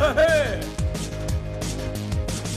嘿嘿